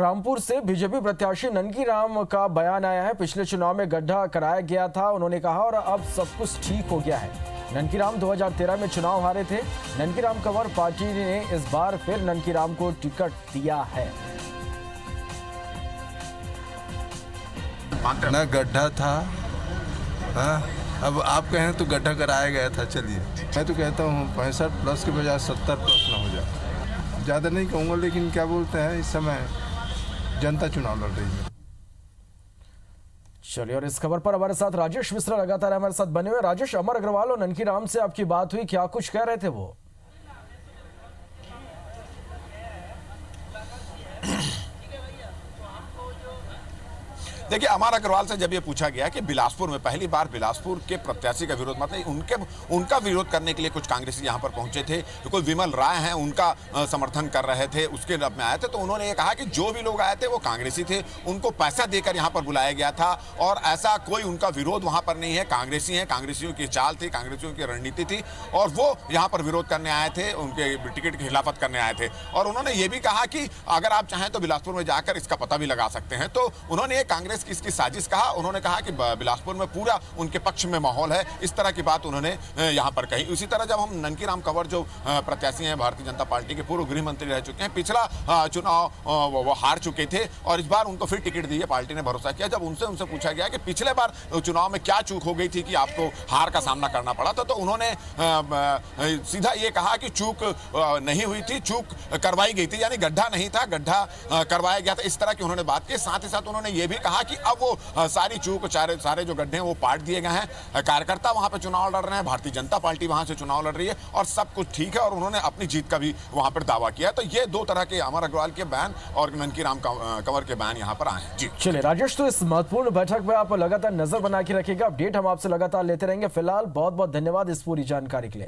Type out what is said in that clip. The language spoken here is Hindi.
रामपुर से बीजेपी प्रत्याशी ननकी राम का बयान आया है। पिछले चुनाव में गड्ढा कराया गया था, उन्होंने कहा, और अब सब कुछ ठीक हो गया है। ननकी राम 2013 में चुनाव हारे थे। ननकी राम कंवर पार्टी ने इस बार फिर ननकी राम को टिकट दिया है। न गड्ढा था। हाँ अब आप कहें तो गड्ढा कराया गया था, चलिए। मैं तो कहता हूँ, पैंसठ प्लस के बजाय सत्तर प्लस ना हो जाए। ज़्यादा नहीं कहूँगा, लेकिन क्या बोलते हैं, इस समय जनता चुनाव लड़ रही है। चलिए, और इस खबर पर हमारे साथ राजेश मिश्रा लगातार हमारे साथ बने हुए राजेश, अमर अग्रवाल और ननकी राम से आपकी बात हुई, क्या कुछ कह रहे थे वो? देखिए, अमर अग्रवाल से जब ये पूछा गया कि बिलासपुर में पहली बार बिलासपुर के प्रत्याशी का विरोध मतलब उनके, उनका विरोध करने के लिए कुछ कांग्रेसी यहाँ पर पहुँचे थे कोई विमल राय हैं, उनका समर्थन कर रहे थे, उसके रब में आए थे तो उन्होंने ये कहा कि जो भी लोग आए थे, वो कांग्रेसी थे, उनको पैसा देकर यहाँ पर बुलाया गया था, और ऐसा कोई उनका विरोध वहाँ पर नहीं है, कांग्रेसी है, कांग्रेसियों की चाल थी, कांग्रेसियों की रणनीति थी, और वो यहाँ पर विरोध करने आए थे, उनके टिकट की खिलाफत करने आए थे, और उन्होंने ये भी कहा कि अगर आप चाहें तो बिलासपुर में जाकर इसका पता भी लगा सकते हैं तो उन्होंने कांग्रेस कांग्रेस की इसकी साजिश कहा? उन्होंने कहा कि बिलासपुर में पूरा उनके पक्ष में माहौल है। इस तरह की बात उन्होंने यहाँ पर कही। उसी तरह जब हम ननकी राम कंवर जो प्रत्याशी हैं, भारतीय जनता पार्टी के पूर्व गृह मंत्री रह चुके हैं, पिछला चुनाव वो हार चुके थे और इस बार उनको फिर टिकट दी है, पार्टी ने भरोसा किया। जब उनसे उनसे पूछा गया कि पिछले बार चुनाव में क्या चूक हो गई थी कि आपको हार का सामना करना पड़ा था तो उन्होंने सीधा ये कहा कि चूक नहीं हुई थी, चूक करवाई गई थी, यानी गड्ढा नहीं था, गड्ढा करवाया गया था। इस तरह की उन्होंने बात की। साथ ही साथ उन्होंने ये भी कहा कि अब वो सारी चूक सारे सारे जो गड्ढे हैं, वो पाट दिए गए हैं। कार्यकर्ता वहाँ पे चुनाव लड़ रहे हैं, भारतीय जनता पार्टी वहाँ से चुनाव लड़ रही है और सब कुछ ठीक है और उन्होंने अपनी जीत का भी वहाँ पर दावा किया तो ये दो तरह के अमर अग्रवाल के बयान और ननकी राम कंवर के बयान यहाँ पर आए हैं। जी। चलिए, राजेश तो इस महत्वपूर्ण बैठक में आप लगातार नज़र बना के रखेगा अपडेट हम आपसे लगातार लेते रहेंगे। फ़िलहाल बहुत बहुत धन्यवाद इस पूरी जानकारी के लिए।